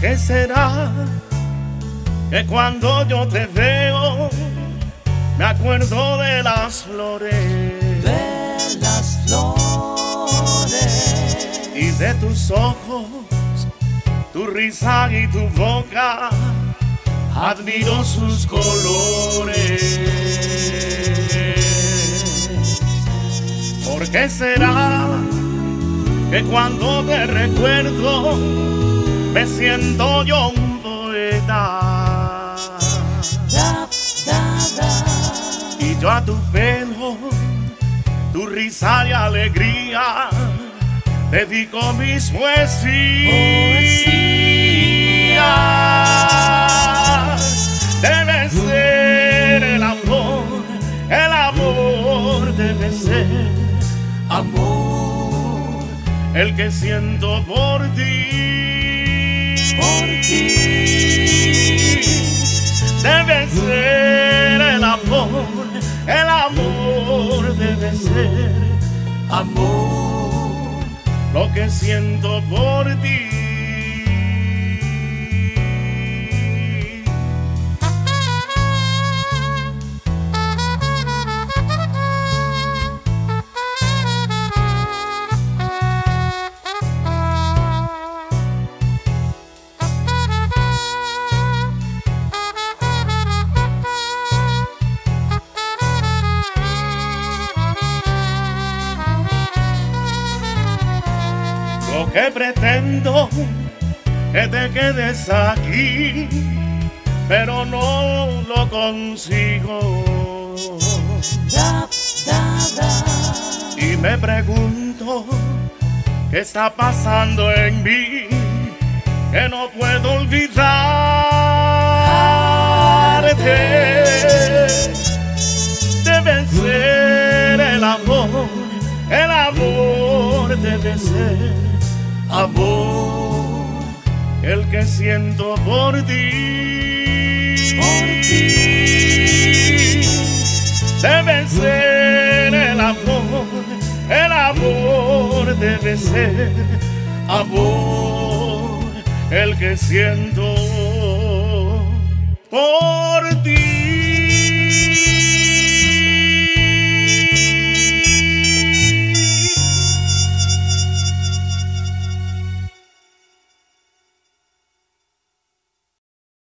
qué será que cuando yo te veo me acuerdo de las flores? De las flores. Y de tus ojos, tu risa y tu boca, admiro sus colores. ¿Por qué será que cuando te recuerdo me siento yo un poeta? Y yo a tu pelo, tu risa y alegría, dedico mis poesías. Debe ser el amor, el amor debe ser Amor el que siento por ti. Por ti. Debe ser el amor, el amor debe ser Amor lo que siento por ti. Lo que pretendo que te quedes aquí, pero no lo consigo. da, da, da. Y me pregunto qué está pasando en mí, que no puedo olvidarte. Debe ser el amor, el amor debe ser amor, el que siento por ti. Por ti. Debe ser el amor, el amor debe ser amor, el que siento por